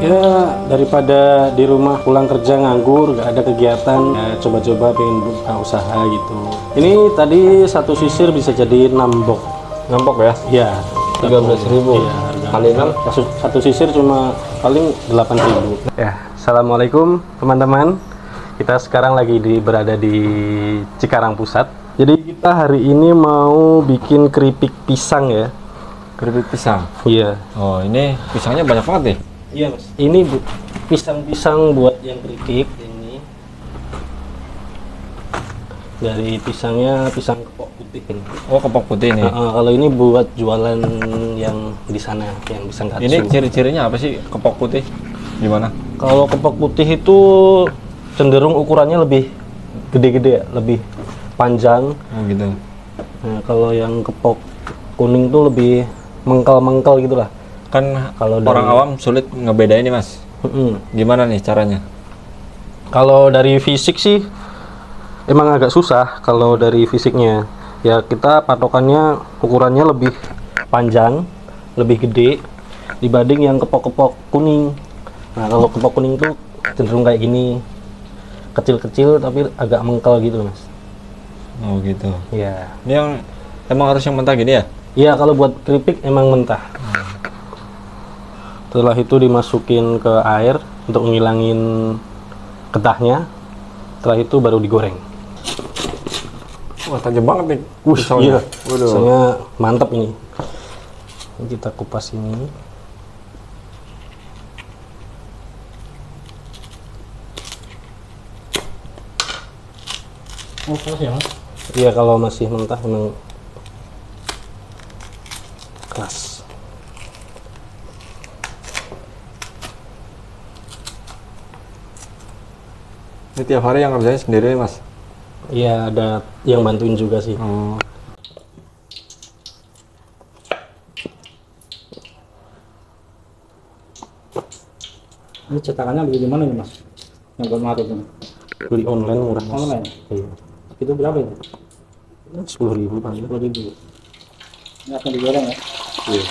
Ya daripada di rumah pulang kerja nganggur, gak ada kegiatan, ya coba-coba pengen buka usaha gitu. Ini tadi satu sisir bisa jadi 6 box. Ngampok ya? Iya. 13.000. Iya, harga. Kali enam? Satu, satu sisir cuma paling 8.000. Ya, assalamualaikum teman-teman. Kita sekarang lagi di berada di Cikarang Pusat. Jadi kita hari ini mau bikin keripik pisang ya. Keripik pisang. Iya. Oh, ini pisangnya banyak banget nih. Iya mas. Ini bu- pisang-pisang buat yang keripik ini. Dari pisangnya pisang kepok putih ini. Oh, kepok putih nih. Nah, eh, kalau ini buat jualan yang di sana yang pisang katsu. Ini ciri-cirinya apa sih kepok putih? Gimana? Kalau kepok putih itu cenderung ukurannya lebih gede-gede, ya, lebih panjang. Oh, gitu. Nah, kalau yang kepok kuning tuh lebih mengkal-mengkal gitu lah. Kan Kalau orang dari- awam sulit ngebedain nih, Mas. Mm-mm. Gimana nih caranya? Kalau dari fisik sih emang agak susah kalau dari fisiknya. Ya kita patokannya ukurannya lebih panjang, lebih gede dibanding yang kepok-kepok kuning. Nah, kalau kepok kuning tuh cenderung kayak gini. Kecil-kecil tapi agak mengkal gitu, Mas. Oh, gitu. Iya. Ini yang emang harus yang mentah gini ya? Iya, kalau buat keripik emang mentah. Setelah itu dimasukin ke air untuk ngilangin getahnya. Setelah itu baru digoreng. Wah, tajam banget nih. Wih, pisaunya. iya. Waduh. Pisaunya mantap ini. Ini kita kupas ini. Oh, ya, Mas? Iya, kalau masih mentah memang keras. Ini tiap hari yang kerjanya sendiri, Mas. Iya, ada yang bantuin juga sih. Oh. Ini cetakannya beli di mana nih, Mas? Yang buat marut ini. Beli online murah, Mas. Online? Iya. Itu berapa itu? Sepuluh ribu paling. Sepuluh ribu. Ini akan digoreng ya? Iya.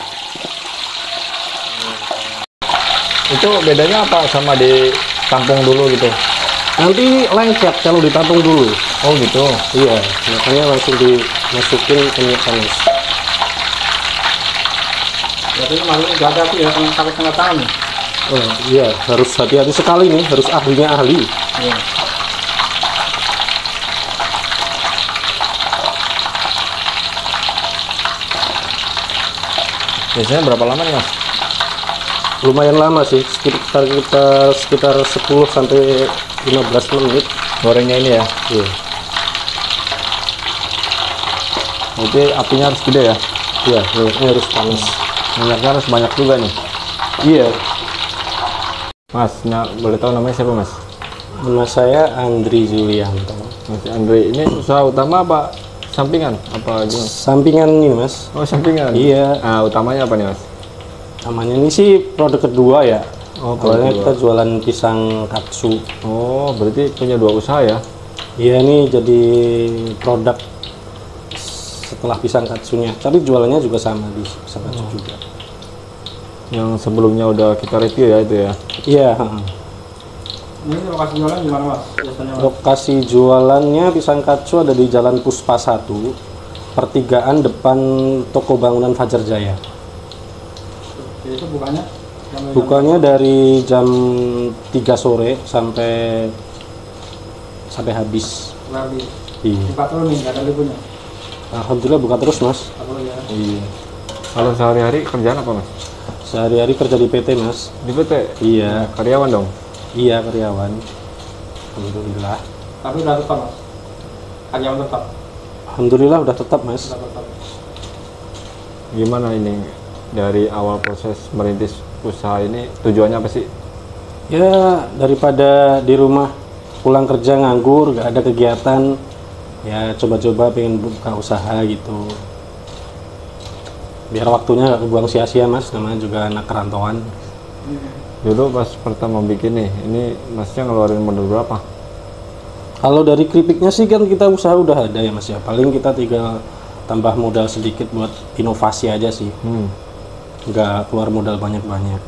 Itu bedanya apa sama di tampung dulu gitu? Nanti lengket kalau ditampung dulu. Oh, gitu. Iya, makanya langsung dimasukin ke minyak panas. Ini marutnya jaga tuh ya, dengan pakai tengah tangan nih. Oh, iya, harus hati-hati sekali nih, harus ahlinya ahli. Iya. Biasanya berapa lama nih, Mas? Lumayan lama sih, sekitar kita sekitar 10 sampai 15 menit. Gorengnya ini ya. Iya. Berarti apinya harus gede ya? Iya, minyaknya harus panas. Minyaknya harus banyak juga nih. Iya, Mas, nah, boleh tahu namanya siapa, Mas? nama saya Andri Julianto. Mas Andre, ini usaha utama apa sampingan? Apa gimana? Sampingan ini mas, Oh, sampingan. Iya. Ah, utamanya apa nih, Mas? namanya ini sih produk kedua ya. Oh, Awalnya kita jualan pisang katsu. Oh, berarti punya dua usaha ya? Iya ini jadi produk setelah pisang katsunya. Tapi jualannya juga sama di pisang katsu juga. Yang sebelumnya udah kita review ya itu ya. Iya. Ini lokasi jualan di mana, Mas? Biasanya, Mas? Lokasi jualannya pisang katsu ada di Jalan Puspa 1, pertigaan depan toko bangunan Fajar Jaya. Jadi itu bukannya? Bukanya dari jam 3 sore sampai sampai habis. Lagi. Iya. Di patrol nih, nggak ada liburnya. Alhamdulillah buka terus mas. Ya. Iya. Kalau sehari-hari kerjaan apa, Mas? Sehari-hari kerja di PT mas. Di PT? Iya. Karyawan dong? Iya karyawan. Alhamdulillah. Tapi udah tetap, Mas? Karyawan tetap? Alhamdulillah udah tetap mas. Udah tetap. Gimana ini dari awal proses merintis usaha ini tujuannya apa sih? Ya daripada di rumah pulang kerja nganggur, gak ada kegiatan, ya coba-coba pengen buka usaha gitu. Biar waktunya gak kebuang sia-sia mas, namanya juga anak kerantauan. Dulu pas pertama bikin nih, ini masnya ngeluarin modal berapa? Kalau dari keripiknya sih kan kita usaha udah ada ya mas ya. Paling kita tinggal tambah modal sedikit buat inovasi aja sih. Hmm. Nggak keluar modal banyak-banyak.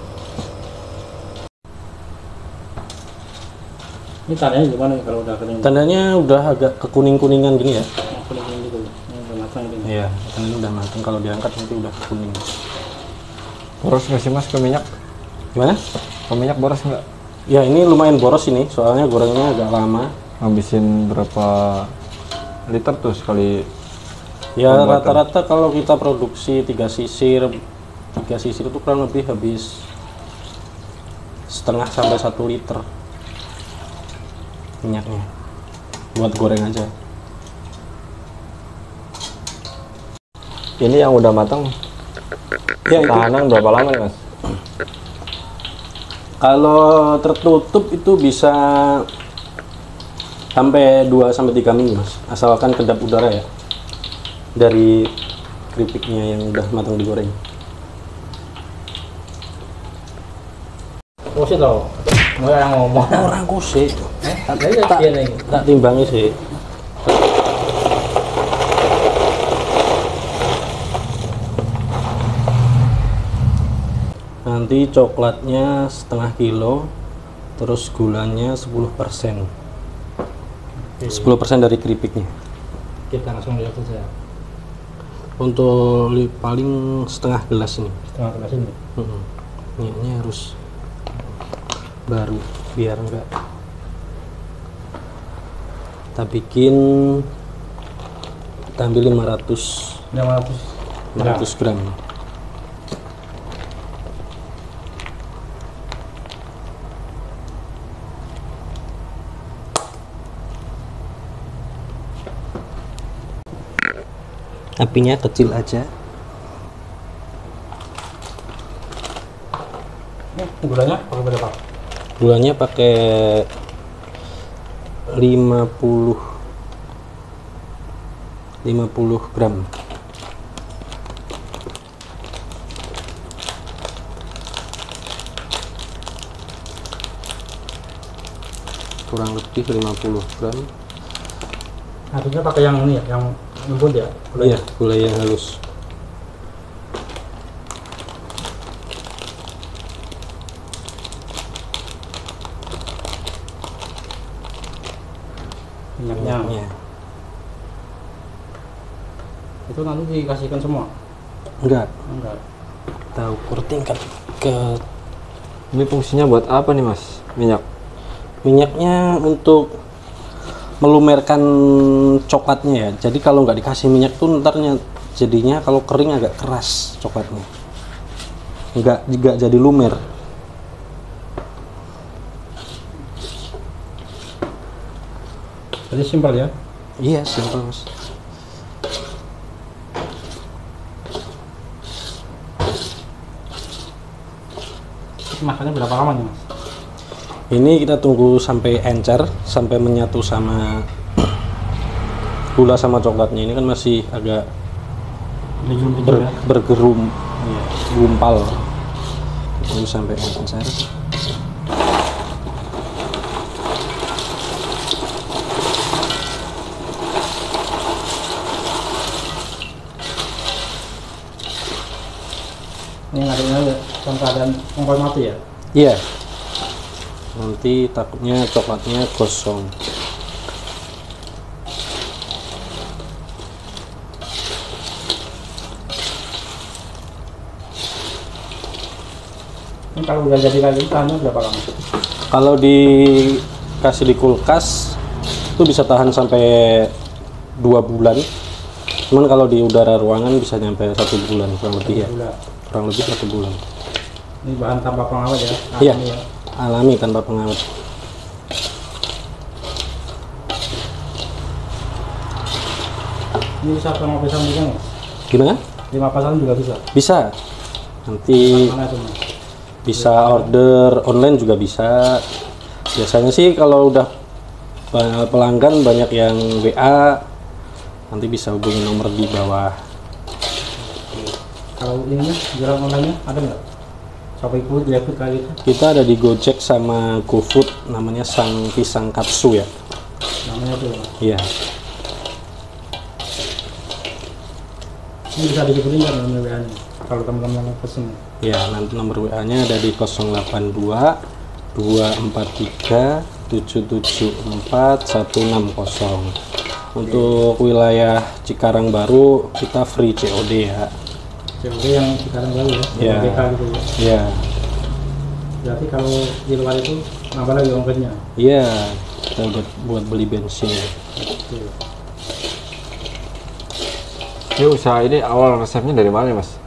Ini tandanya gimana kalau udah kering? Tandanya udah agak kekuning-kuningan gini ya. Kuning kuning gitu. Ini udah matang gitu. Iya, ini udah matang. Kalau diangkat nanti udah kuning. Boros nggak sih mas ke minyak? Gimana? Ke minyak boros nggak? Ya ini lumayan boros ini, soalnya gorengnya agak lama. Ngabisin berapa liter tuh sekali? Ya rata-rata kalau kita produksi tiga sisir, tiga sisir itu kurang lebih habis setengah sampai satu liter minyaknya. Buat goreng aja. Ini yang udah matang. Ya itu. Tahanan berapa lama mas? kalau tertutup itu bisa sampai 2 sampai 3 minggu mas. Asalkan kedap udara ya. Dari keripiknya yang udah matang digoreng Sih tau. Mau yang ngomong. orang kusik Eh, tak tak timbangi sih nanti coklatnya setengah kilo terus gulanya 10% 10% dari keripiknya Kita langsung lihat saja. untuk li- paling setengah gelas ini Setengah kelas ini. Mm-mm. minyaknya harus baru biar enggak kita bikin kita ambil 500 500. 500 gram apinya kecil aja gulanya pakai berapa? Gulanya pakai 50 50 gram. Kurang lebih 50 gram. Harusnya pakai yang ini ya, yang lembut ya. iya gula yang halus Minyaknya. Iya. Itu nanti dikasihkan semua. enggak Enggak. kita ukur tingkat ke Ini fungsinya buat apa nih mas? Minyak? minyaknya untuk melumerkan coklatnya ya jadi kalau nggak dikasih minyak tuh ntarnya jadinya kalau kering agak keras coklatnya nggak juga jadi lumer Jadi simpel ya. iya simpel mas Masaknya berapa lama nih mas? ini kita tunggu sampai encer sampai menyatu sama gula sama coklatnya ini kan masih agak ber- ya. bergerum ya, gumpal tunggu sampai encer Ini ngaduknya ya, dalam keadaan kompor mati ya. Iya. Nanti takutnya coklatnya gosong. Ini kalau udah jadi kayak gitu tahannya berapa lama? Kalau dikasih di kulkas itu bisa tahan sampai dua bulan. Cuman kalau di udara ruangan bisa nyampe satu bulan kurang lebih ya. Gula. Kurang lebih satu bulan. Ini bahan tanpa pengawet ya. Iya. Alami ya. Alami tanpa pengawet. Ini bisa sama pisang juga nggak? Gimana? Lima pasang juga bisa. Bisa. Nanti bisa order online juga bisa biasanya sih kalau udah pelanggan banyak yang WA nanti bisa hubungi nomor di bawah Kalau ininya jualan online ada nggak? Shopee Food, GrabFood kayak gitu. kita ada di Gojek sama GoFood namanya Sang Pisang Katsu ya Namanya tuh. Mas. iya Ini bisa disebutin kan nomor WA nya kalau teman-teman yang pesen. ya nanti nomor WA nya ada di 082 243 774 160 untuk wilayah Cikarang Baru kita free COD ya COD yang sekarang baru ya Iya. DK gitu ya. Ya berarti kalau di luar itu nambah lagi ongkosnya iya kita buat, buat beli bensin. Ini usaha ini awal resepnya dari mana mas?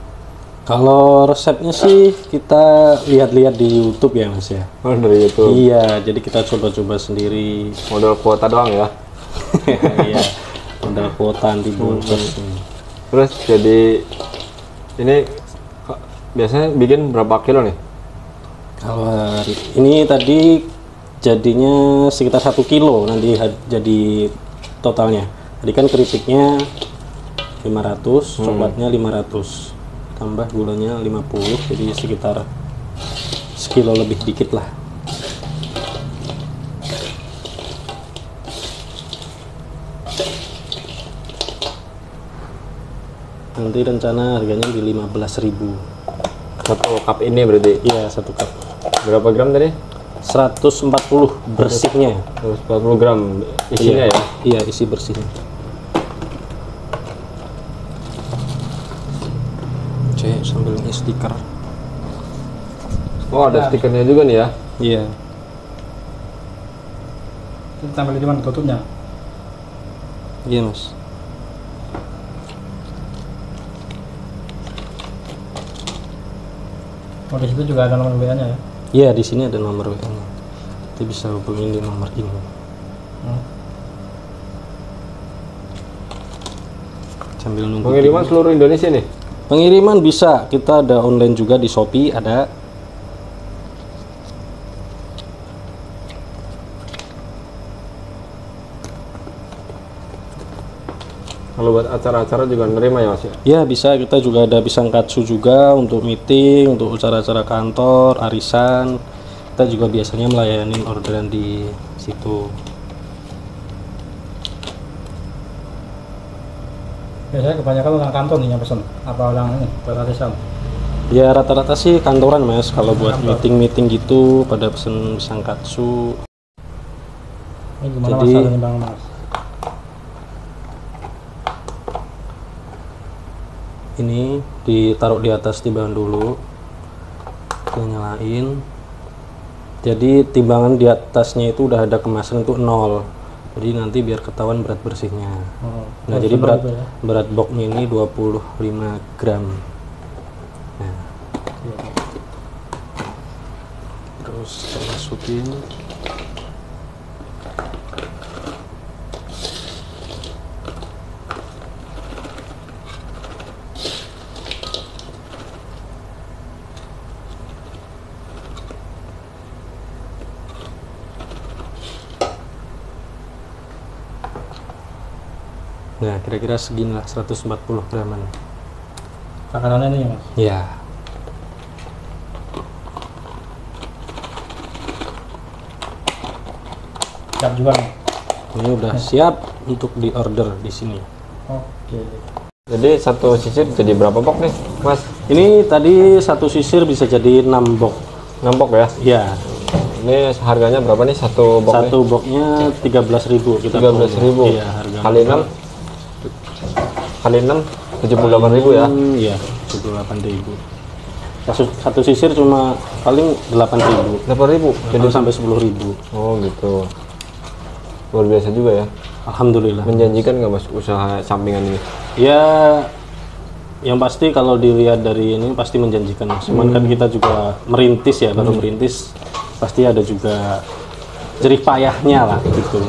kalau resepnya sih kita lihat-lihat di YouTube ya mas ya. Oh dari YouTube. iya jadi kita coba-coba sendiri. Modal kuota doang ya. iya modal kuota anti boncos Terus jadi ini biasanya bikin berapa kilo nih? Kalau hari ini tadi jadinya sekitar satu kilo nanti jadi totalnya. Tadi kan keripiknya 500, coklatnya 500, tambah gulanya 50, jadi sekitar sekilo lebih dikit lah. Nanti rencana harganya di 15.000. Satu cup ini berarti Iya, satu cup. berapa gram tadi? 140 bersihnya. 140 gram isinya ya. Iya, isi bersihnya. Cek sambil ngisi stiker. Oh ada stikernya juga nih ya. Iya. di mana tutupnya Iya, Mas. Oh di situ juga ada nomor WA nya ya Iya, di sini ada nomor WA-nya. Kita bisa hubungin di nomor ini. Hmm. Sambil nunggu. Pengiriman seluruh Indonesia nih. Pengiriman bisa, kita ada online juga di Shopee, ada Kalau buat acara-acara juga nerima ya mas ya. Ya bisa, kita juga ada pisang katsu juga untuk meeting, untuk acara-acara kantor, arisan. Kita juga biasanya melayani orderan di situ. biasanya kebanyakan orang kantor nih yang pesen apa orang ini buat arisan Ya rata-rata sih kantoran mas, kalau buat meeting-meeting gitu pada pesen pisang katsu. ini gimana Jadi- masalahnya bang mas Ini ditaruh di atas timbangan dulu, kita nyalain. Jadi timbangan di atasnya itu udah ada kemasan itu nol. Jadi nanti biar ketahuan berat bersihnya. oh, Nah, harus jadi berat ya. berat boxnya ini 25 gram. Nah, terus kita masukin. Nah, kira-kira segini lah 140 graman. takanannya ini ya mas Ya. siap juga nih Ini udah siap untuk diorder di sini. oke Jadi satu sisir jadi berapa box nih mas? Ini tadi satu sisir bisa jadi 6 box. Nampok ya? Ya, Ini harganya berapa nih satu box satu boxnya 13.000 kita 13.000 promo. Iya, harga kali 6 kali 6 78.000 ya. Hmm, Iya, 78.000. Satu, satu sisir cuma paling 8.000. 8.000 Jadi sampai 10.000. Oh gitu. Luar biasa juga ya. Alhamdulillah. Menjanjikan nggak mas usaha sampingan ini? Ya yang pasti kalau dilihat dari ini pasti menjanjikan Mas. Cuman kan kita juga merintis ya, baru merintis pasti ada juga jerih payahnya lah gitu.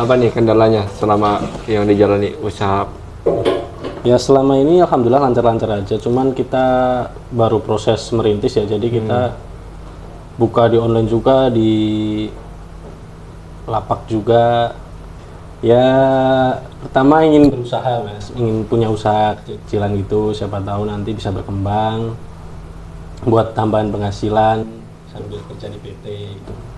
Apa nih kendalanya selama yang dijalani usaha? Ya selama ini alhamdulillah lancar-lancar aja. Cuman kita baru proses merintis ya. Jadi kita buka di online juga di lapak juga. Ya pertama ingin berusaha mas, ingin punya usaha kecilan gitu. Siapa tahu nanti bisa berkembang, buat tambahan penghasilan sambil kerja di PT. Gitu.